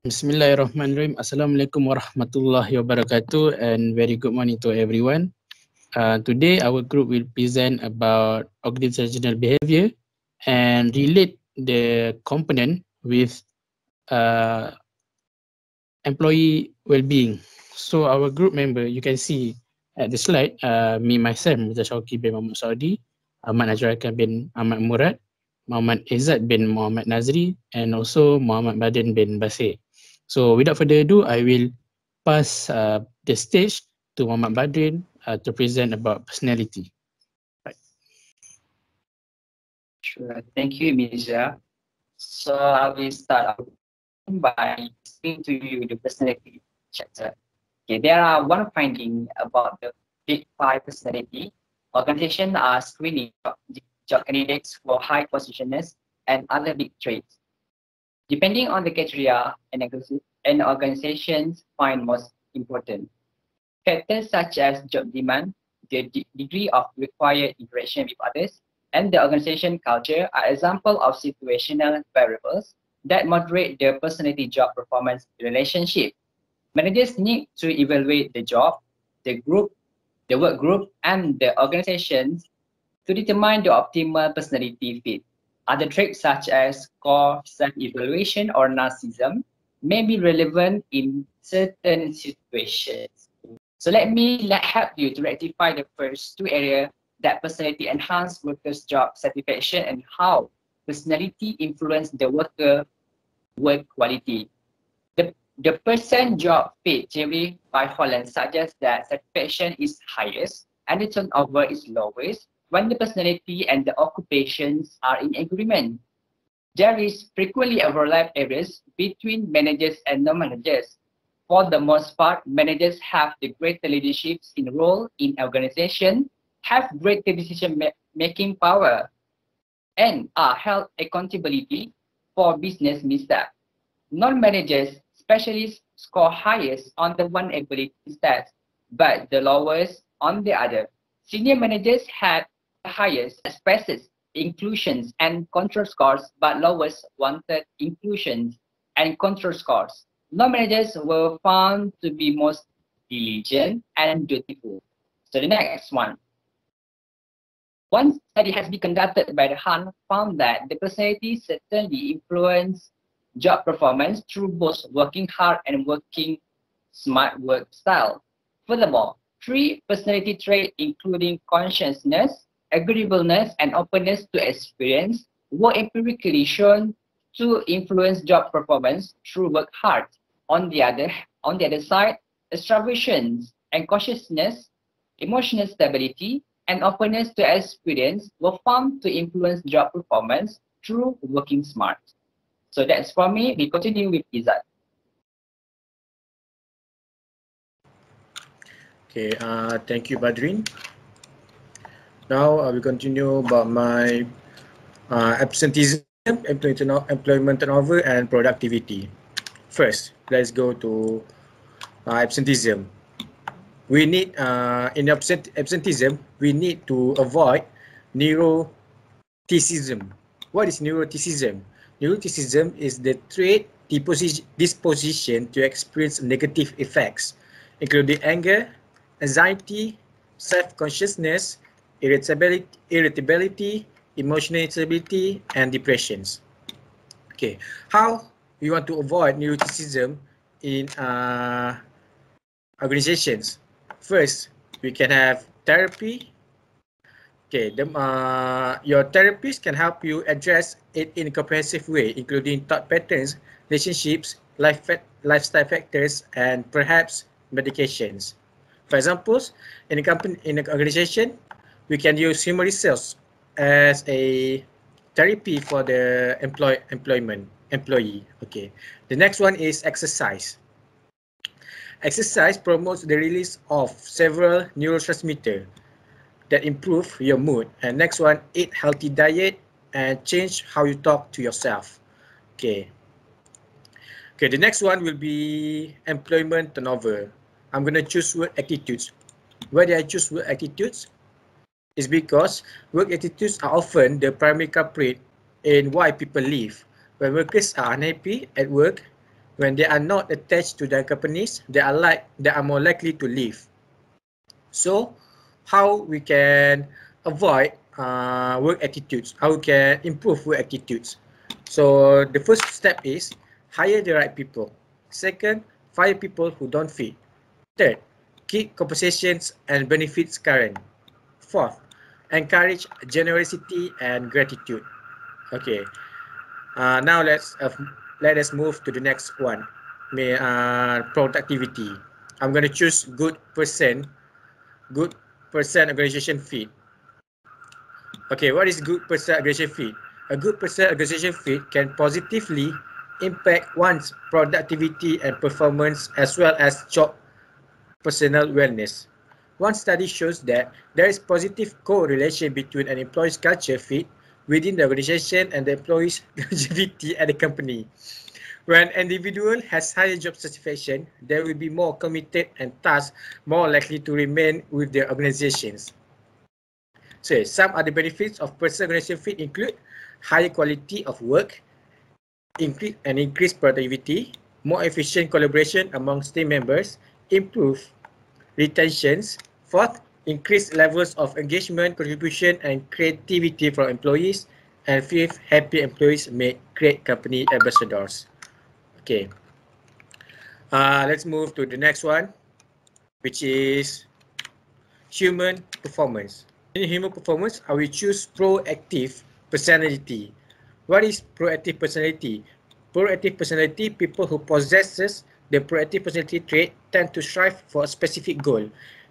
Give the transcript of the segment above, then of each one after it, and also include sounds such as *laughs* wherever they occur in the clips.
Bismillahirrahmanirrahim. Assalamualaikum warahmatullahi wabarakatuh and very good morning to everyone. Uh, today our group will present about organizational behavior and relate the component with uh, employee well-being. So our group member, you can see at the slide, uh, me myself, Mr. Shauki bin Mahmud Saudi, Ahmad Najrakan bin Ahmad Murad, Muhammad Izzat bin Muhammad Nazri and also Muhammad Badin bin Basir. So without further ado, I will pass uh, the stage to Muhammad Badrin uh, to present about personality. Right. Sure, thank you, Mirza. So I will start by explaining to you the personality chapter. Okay, there are one finding about the big five personality. Organizations are screening job candidates for high positionness and other big traits. Depending on the criteria an, an organizations find most important. Factors such as job demand, the de degree of required interaction with others, and the organization culture are example of situational variables that moderate the personality job performance relationship. Managers need to evaluate the job, the group, the work group, and the organizations to determine the optimal personality fit. Other traits such as core self-evaluation or narcissism may be relevant in certain situations. So let me let help you to rectify the first two areas that personality enhance workers' job satisfaction and how personality influence the worker work quality. The, the person job fit theory by Holland suggests that satisfaction is highest and the turnover is lowest when the personality and the occupations are in agreement. There is frequently overlap areas between managers and non-managers. For the most part, managers have the greater leadership in role in organization, have greater decision-making power, and are held accountability for business missteps. Non-managers, specialists score highest on the one ability test, but the lowest on the other. Senior managers had highest expresses inclusions and control scores but lowest wanted inclusions and control scores. Non-managers were found to be most diligent and dutiful. So the next one. One study has been conducted by the Han found that the personality certainly influence job performance through both working hard and working smart work style. Furthermore, three personality traits including conscientiousness, agreeableness and openness to experience were empirically shown to influence job performance through work hard. On the other, on the other side, extraversions and cautiousness, emotional stability, and openness to experience were found to influence job performance through working smart. So that's for me. We continue with Ezzat. Okay, uh, thank you, Badrin. Now I will continue about my uh, absenteeism, employment turnover, and productivity. First, let's go to uh, absenteeism. We need uh, in absent absenteeism we need to avoid neuroticism. What is neuroticism? Neuroticism is the trait disposition to experience negative effects, including anger, anxiety, self-consciousness, irritability, irritability, emotional instability, and depressions. Okay, how we want to avoid neuroticism in uh, organizations? First, we can have therapy. Okay, the, uh, your therapist can help you address it in a comprehensive way, including thought patterns, relationships, life lifestyle factors, and perhaps medications. For example, in a company, in an organization, we can use human resource as a therapy for the employ employment employee. Okay. The next one is exercise. Exercise promotes the release of several neurotransmitters that improve your mood. And next one, eat healthy diet and change how you talk to yourself. Okay. Okay, the next one will be employment turnover. I'm going to choose word attitudes. Why did I choose word attitudes? Is because work attitudes are often the primary culprit in why people leave. When workers are unhappy at work, when they are not attached to their companies, they are like they are more likely to leave. So, how we can avoid uh, work attitudes? How we can improve work attitudes? So the first step is hire the right people. Second, fire people who don't fit. Third, keep compensations and benefits current. Fourth, encourage generosity and gratitude. Okay. Uh, now let's uh, let us move to the next one. May uh, productivity. I'm going to choose good percent, good person organization fit. Okay, what is good person organization fit? A good person organization fit can positively impact one's productivity and performance as well as job personal wellness. One study shows that there is positive correlation between an employee's culture fit within the organization and the employee's *laughs* longevity at the company. When an individual has higher job satisfaction, they will be more committed and thus more likely to remain with their organizations. So some other benefits of personal organization fit include higher quality of work, increase and increased productivity, more efficient collaboration amongst team members, improve retentions, fourth, increased levels of engagement, contribution and creativity from employees, and fifth, happy employees make great company ambassadors. Okay. Uh, let's move to the next one, which is human performance. In human performance, I will choose proactive personality. What is proactive personality? Proactive personality, people who possesses the proactive personality trait tend to strive for a specific goal.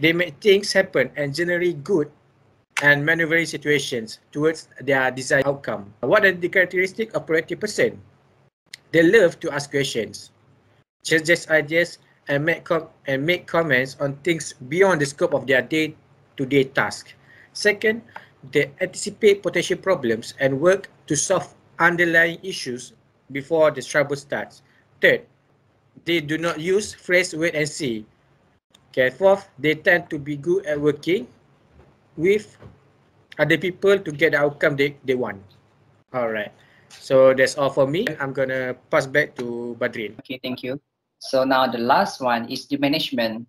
They make things happen and generate good and maneuvering situations towards their desired outcome. What are the characteristics of proactive person? They love to ask questions, suggest ideas, and make and make comments on things beyond the scope of their day-to-day -day task. Second, they anticipate potential problems and work to solve underlying issues before the trouble starts. Third, they do not use phrase wait and see. Okay, fourth, they tend to be good at working with other people to get the outcome they, they want. All right. So that's all for me. I'm going to pass back to Badrin. Okay, thank you. So now the last one is the management.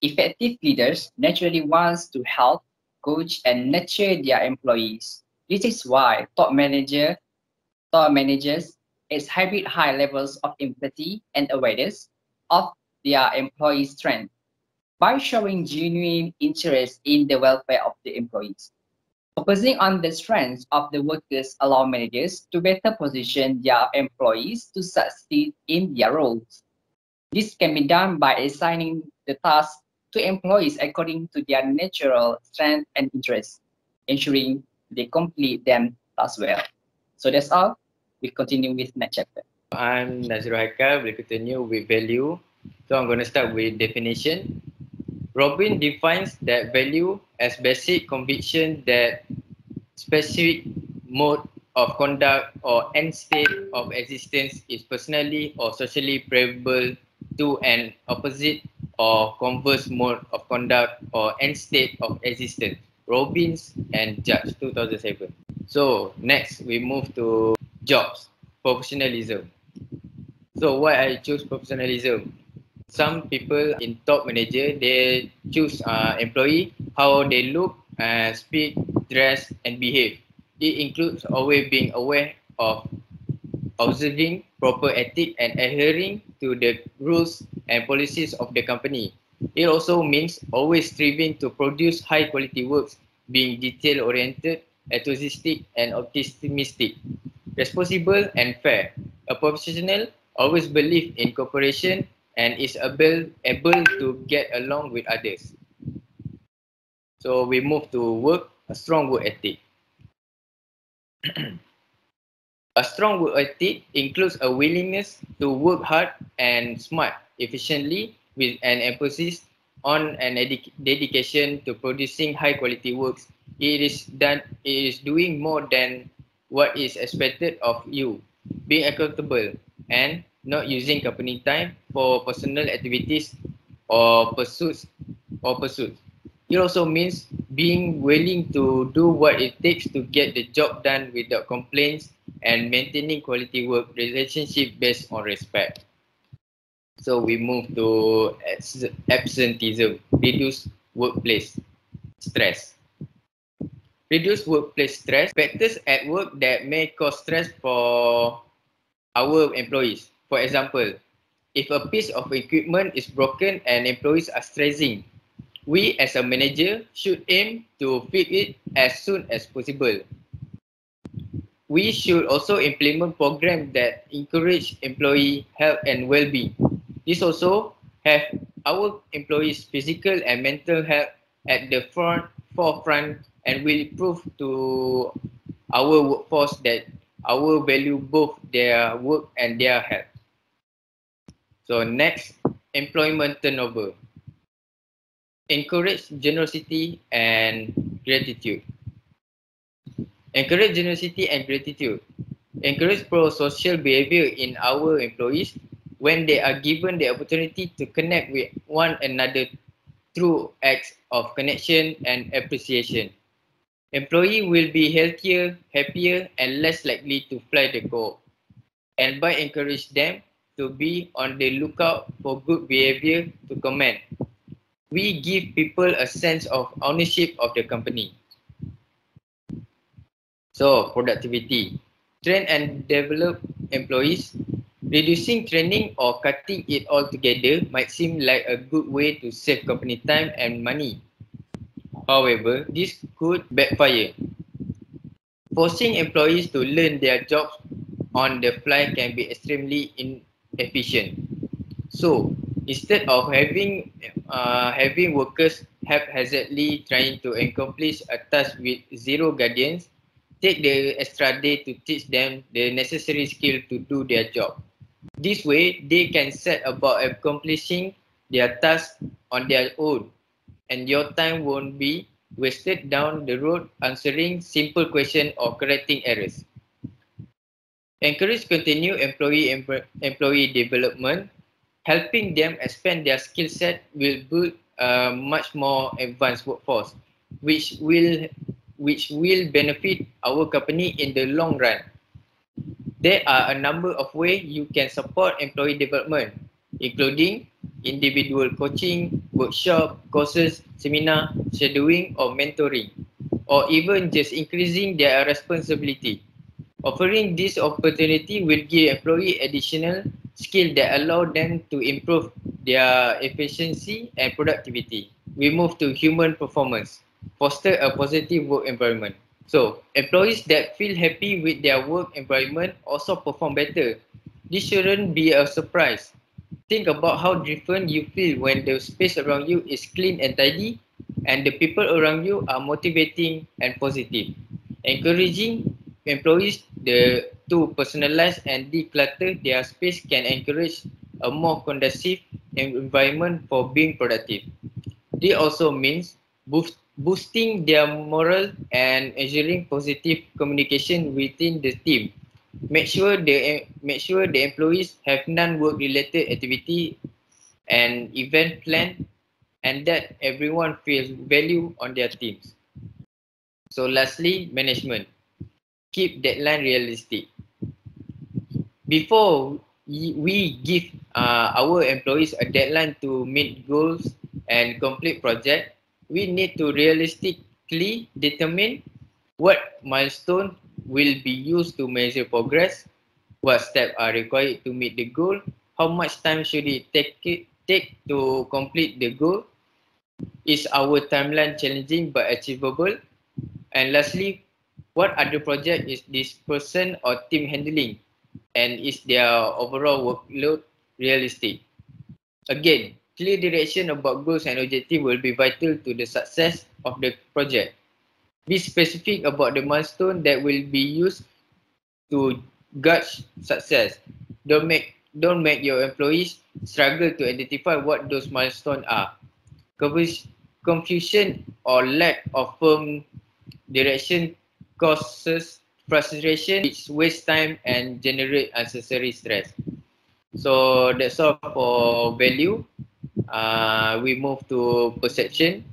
Effective leaders naturally wants to help coach, and nurture their employees. This is why top manager, top managers exhibit high levels of empathy and awareness of their employees' strength by showing genuine interest in the welfare of the employees. Focusing on the strengths of the workers allow managers to better position their employees to succeed in their roles. This can be done by assigning the task to employees according to their natural strength and interests, ensuring they complete them as well. So that's all. We continue with next chapter. I'm Nazir Haiqal. We continue with value. So I'm going to start with definition. Robin defines that value as basic conviction that specific mode of conduct or end state of existence is personally or socially preferable to an opposite or converse mode of conduct or end state of existence. Robbins and Judge 2007. So next we move to jobs, professionalism. So why I choose professionalism? Some people in top manager they choose uh, employee how they look, uh, speak, dress and behave. It includes always being aware of observing proper ethic and adhering to the rules and policies of the company. It also means always striving to produce high quality works, being detail oriented, enthusiastic and optimistic, responsible and fair. A professional always believe in cooperation and is able, able to get along with others. So we move to work, a strong work ethic. *clears throat* A strong work ethic includes a willingness to work hard and smart efficiently with an emphasis on an dedication to producing high quality works. It is done it is doing more than what is expected of you, being accountable and not using company time for personal activities or pursuits or pursuits. It also means being willing to do what it takes to get the job done without complaints and maintaining quality work relationship based on respect. So we move to absenteeism, reduce workplace stress. Reduce workplace stress, factors at work that may cause stress for our employees. For example, if a piece of equipment is broken and employees are stressing, we as a manager should aim to fix it as soon as possible. We should also implement programs that encourage employee health and well-being. This also have our employees' physical and mental health at the front forefront and will prove to our workforce that our value both their work and their health. So next, employment turnover. Encourage generosity and gratitude. Encourage generosity and gratitude. Encourage pro-social behavior in our employees when they are given the opportunity to connect with one another through acts of connection and appreciation. Employee will be healthier, happier, and less likely to fly the goal. And by encourage them to be on the lookout for good behavior to comment. We give people a sense of ownership of the company. So, productivity. Train and develop employees. Reducing training or cutting it all together might seem like a good way to save company time and money. However, this could backfire. Forcing employees to learn their jobs on the fly can be extremely in efficient. So instead of having uh, having workers haphazardly trying to accomplish a task with zero guardians, take the extra day to teach them the necessary skill to do their job. This way, they can set about accomplishing their task on their own and your time won't be wasted down the road answering simple questions or correcting errors. Encourage continued employee employee development. Helping them expand their skill set will build a much more advanced workforce, which will which will benefit our company in the long run. There are a number of ways you can support employee development, including individual coaching, workshop, courses, seminar, shadowing or mentoring, or even just increasing their responsibility. Offering this opportunity will give employee additional skill that allow them to improve their efficiency and productivity. We move to human performance, foster a positive work environment. So, employees that feel happy with their work environment also perform better. This shouldn't be a surprise. Think about how different you feel when the space around you is clean and tidy and the people around you are motivating and positive. Encouraging employees the to personalize and declutter their space can encourage a more conducive environment for being productive. This also means boost, boosting their morale and ensuring positive communication within the team. Make sure the make sure the employees have non-work related activity and event plan and that everyone feels value on their teams. So lastly, management keep deadline realistic. Before we give uh, our employees a deadline to meet goals and complete project, we need to realistically determine what milestone will be used to measure progress, what steps are required to meet the goal, how much time should it take, it, take to complete the goal, is our timeline challenging but achievable, and lastly, what other project is this person or team handling and is their overall workload realistic? Again, clear direction about goals and objective will be vital to the success of the project. Be specific about the milestone that will be used to gauge success. Don't make don't make your employees struggle to identify what those milestones are. Confusion or lack of firm direction causes frustration, which waste time and generate unnecessary stress. So that's all for value. Uh, we move to perception.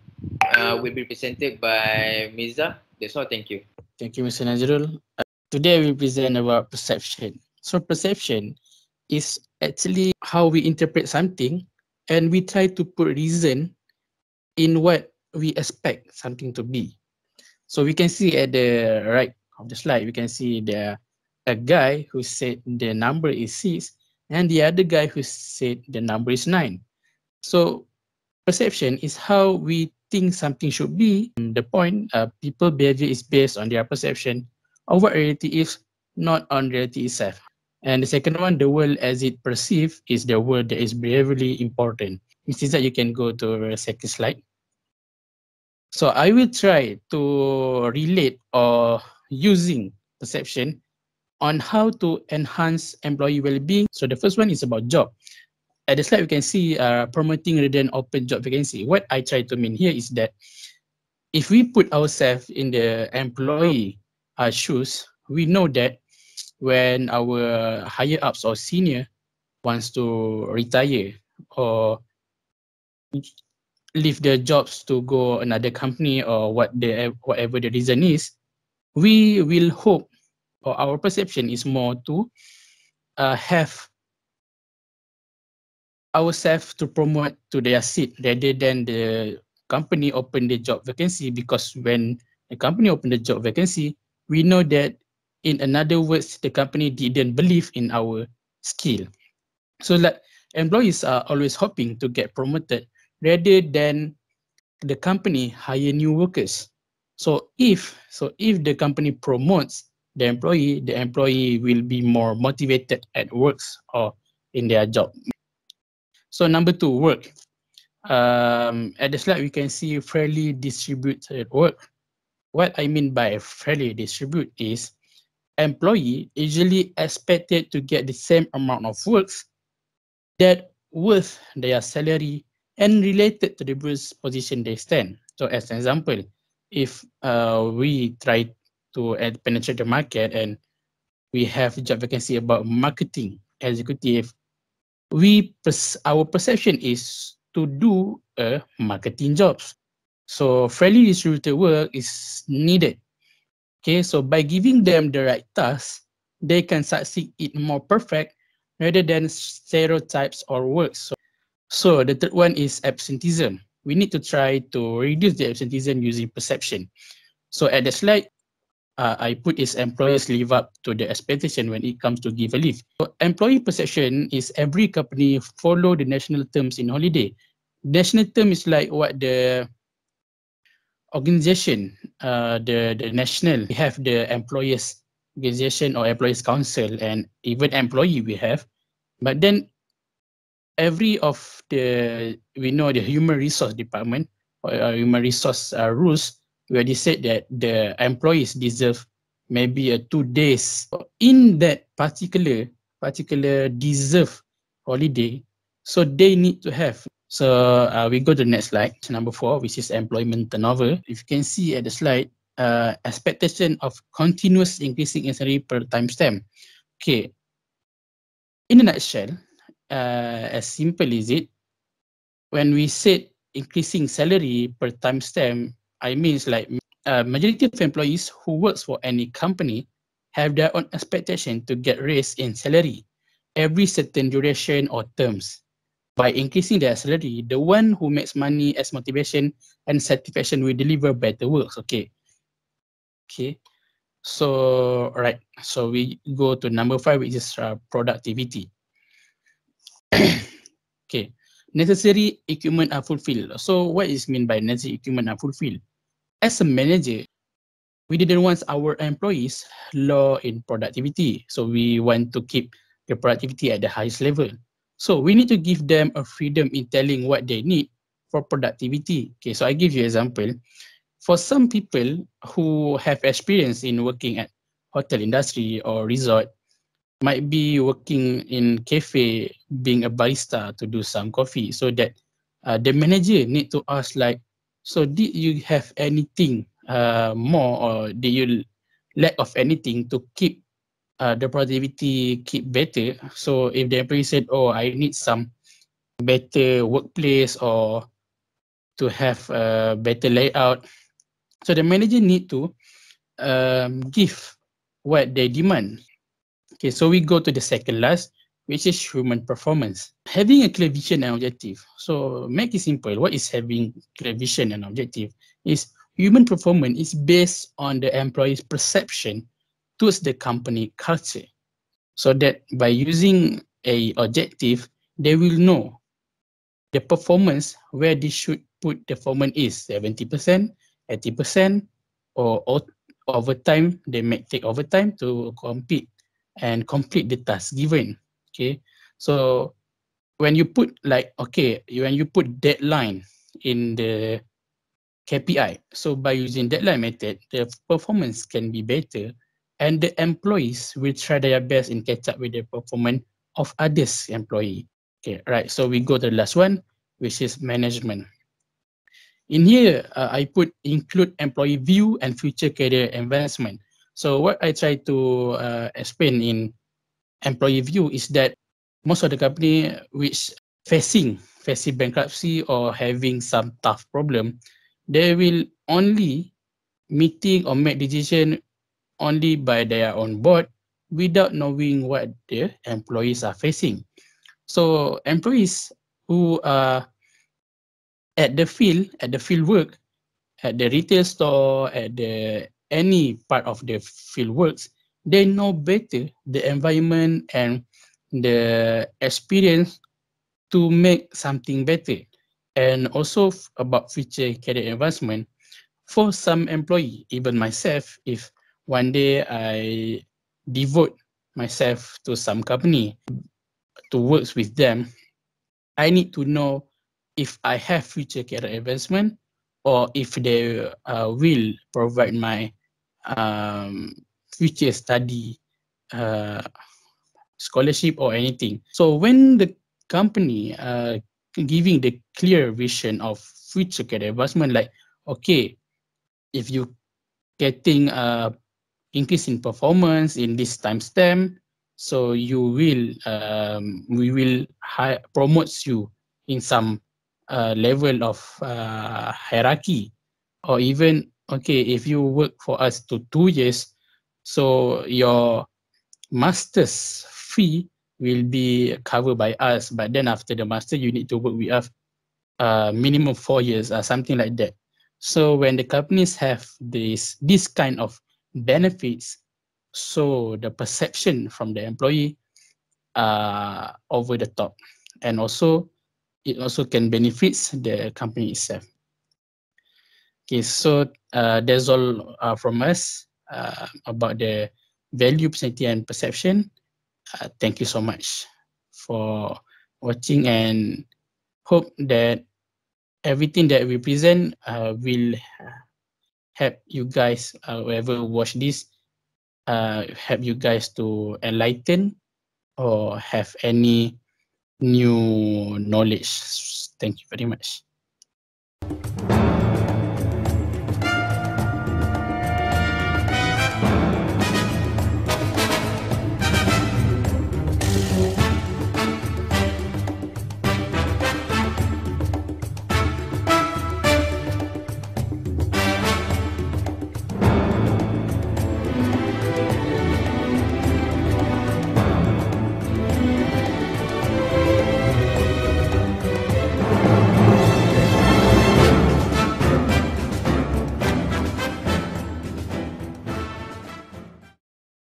Uh, will be presented by Mirza. That's all. Thank you. Thank you, Mr. Najrul. Uh, today we present about perception. So perception is actually how we interpret something and we try to put reason in what we expect something to be. So we can see at the right of the slide, we can see there a guy who said the number is six and the other guy who said the number is nine. So perception is how we think something should be. The point, uh, people behavior is based on their perception of what reality is, not on reality itself. And the second one, the world as it perceived is the world that is behaviorally important. Mr. Zad, you can go to the second slide. So I will try to relate or using perception on how to enhance employee well-being. So the first one is about job. At the slide, we can see uh, promoting rather than open job vacancy. What I try to mean here is that if we put ourselves in the employee uh, shoes, we know that when our higher ups or senior wants to retire or leave their jobs to go another company or what the whatever the reason is, we will hope or our perception is more to uh, have ourselves to promote to their seat rather than the company open the job vacancy because when the company open the job vacancy, we know that in another words, the company didn't believe in our skill. So like employees are always hoping to get promoted rather than the company hire new workers. So if so if the company promotes the employee, the employee will be more motivated at works or in their job. So number two, work. Um, at the slide, we can see fairly distributed work. What I mean by fairly distributed is employee usually expected to get the same amount of works that worth their salary and related to the position they stand. So as an example, if uh, we try to penetrate the market and we have job vacancy about marketing executive, we our perception is to do a marketing jobs. So fairly distributed work is needed. Okay, so by giving them the right task, they can succeed it more perfect rather than stereotypes or works. So, so the third one is absenteeism. We need to try to reduce the absenteeism using perception. So at the slide, uh, I put is employers live up to the expectation when it comes to give a leave. So employee perception is every company follow the national terms in holiday. National term is like what the organization, uh, the, the national, we have the employers organization or employees council and even employee we have. But then every of the, we know the human resource department or uh, human resource uh, rules where they said that the employees deserve maybe a two days. In that particular particular deserve holiday so they need to have. So uh, we go to the next slide number four which is employment turnover. If you can see at the slide uh, expectation of continuous increasing in salary per time stamp okay. In a nutshell uh, as simple as it when we said increasing salary per time stamp I mean, like uh, majority of employees who works for any company have their own expectation to get raise in salary every certain duration or terms. By increasing their salary, the one who makes money as motivation and satisfaction will deliver better works. Okay. Okay. So, right. So we go to number five, which is uh, productivity. *coughs* okay. Necessary equipment are fulfilled. So what is mean by necessary equipment are fulfilled? as a manager, we didn't want our employees low in productivity. So we want to keep the productivity at the highest level. So we need to give them a freedom in telling what they need for productivity. Okay, so I give you an example. For some people who have experience in working at hotel industry or resort, might be working in cafe, being a barista to do some coffee, so that uh, the manager need to ask like, So did you have anything uh, more or did you lack of anything to keep uh, the productivity keep better? So if the employee said, oh, I need some better workplace or to have a better layout. So the manager need to um, give what they demand. Okay, so we go to the second last, which is human performance. Having a clear vision and objective. So make it simple. What is having clear vision and objective? Is human performance is based on the employee's perception towards the company culture. So that by using a objective, they will know the performance where they should put the performance is 70%, 80%, or, or overtime, they may take overtime to compete and complete the task given. Okay, so when you put like okay, when you put deadline in the KPI, so by using deadline method, the performance can be better, and the employees will try their best in catch up with the performance of others employee. Okay, right. So we go to the last one, which is management. In here, uh, I put include employee view and future career advancement. So what I try to uh, explain in employee view is that most of the company which facing facing bankruptcy or having some tough problem, they will only meeting or make decision only by their own board without knowing what the employees are facing. So employees who are at the field, at the field work, at the retail store, at the any part of the field works, they know better the environment and the experience to make something better. And also about future career advancement, for some employee, even myself, if one day I devote myself to some company to work with them, I need to know if I have future career advancement or if they uh, will provide my um, future study uh, scholarship or anything. So when the company uh, giving the clear vision of future career advancement, like, okay, if you getting a increase in performance in this time stamp, so you will, um, we will promote you in some level of uh, hierarchy or even okay, if you work for us to two years, so your master's fee will be covered by us. But then after the master, you need to work with us uh, minimum four years or something like that. So when the companies have this this kind of benefits, so the perception from the employee uh, over the top, and also it also can benefits the company itself. Okay, so uh, that's all uh, from us uh, about the value, personality, and perception. Uh, thank you so much for watching and hope that everything that we present uh, will help you guys, uh, whoever watch this, help you guys to enlighten or have any new knowledge. Thank you very much.